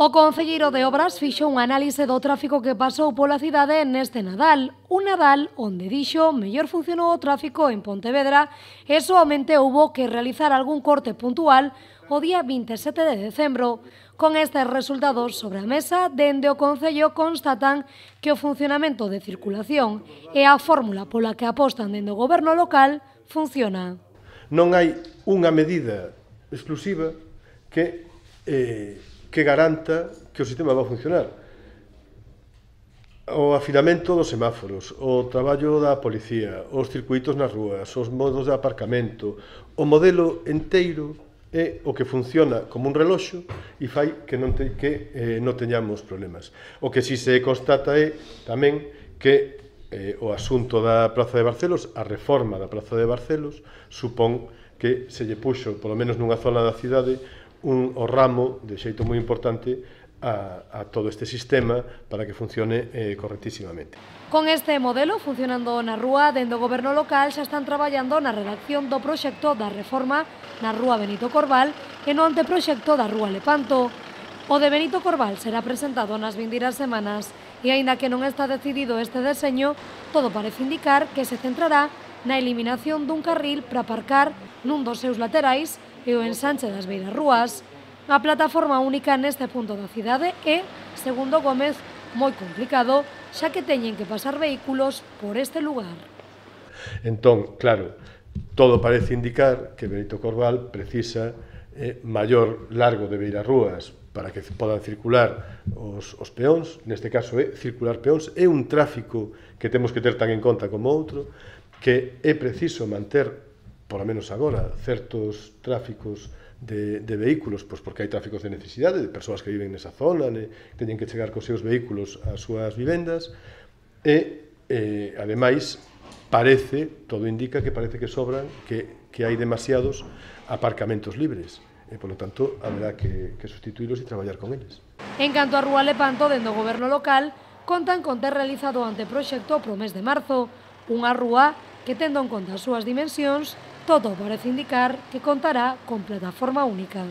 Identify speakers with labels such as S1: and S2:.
S1: O Concelleiro de Obras fixo un análise do tráfico que pasou pola cidade neste Nadal. Un Nadal onde dixo mellor funcionou o tráfico en Pontevedra e soamente houbo que realizar algún corte puntual o día 27 de decembro. Con estes resultados sobre a mesa, dende o Concello constatan que o funcionamento de circulación e a fórmula pola que apostan dende o goberno local funciona.
S2: Non hai unha medida exclusiva que eh, que garanta que o sistema vai funcionar. O afinamento dos semáforos, o traballo da policía, os circuitos nas rúas, os modos de aparcamento, o modelo enteiro é o que funciona como un reloxo e fai que non, te, que, eh, non teñamos problemas. O que si se constata é tamén que eh, o asunto da Praza de Barcelos, a reforma da Praza de Barcelos, supón que se lle puxo, polo menos nunha zona da cidade, un, o ramo de xeito moi importante a, a todo este sistema para que funcione eh, correctísimamente.
S1: Con este modelo funcionando na rúa, dende o goberno local xa están traballando na redacción do proxecto da reforma na rúa Benito Corval e no anteproxecto da rúa Lepanto. O de Benito Corval será presentado nas vindiras semanas e aínda que non está decidido este deseño, todo parece indicar que se centrará na eliminación dun carril para aparcar nun dos seus laterais e o ensanche das beiras rúas, a plataforma única neste punto da cidade é, segundo Gómez, moi complicado, xa que teñen que pasar vehículos por este lugar.
S2: Entón, claro, todo parece indicar que Benito Corval precisa eh, maior largo de beiras rúas para que podan circular os, os peóns, neste caso é circular peóns, é un tráfico que temos que ter tan en conta como outro, que é preciso manter por lo menos agora, certos tráficos de, de vehículos, pois porque hai tráficos de necesidade, de persoas que viven nesa zona, ne, teñen que chegar cos seus vehículos ás súas vivendas, e, eh, ademais, parece, todo indica que parece que sobran, que, que hai demasiados aparcamentos libres e polo tanto haberá que, que sustituílos e traballar con eles.
S1: En canto a Rúa Lepanto, dentro do goberno local, contan con ter realizado o anteproxecto pro mes de marzo, unha rúa que tendo en conta as súas dimensións todo parece indicar que contará con plataforma única.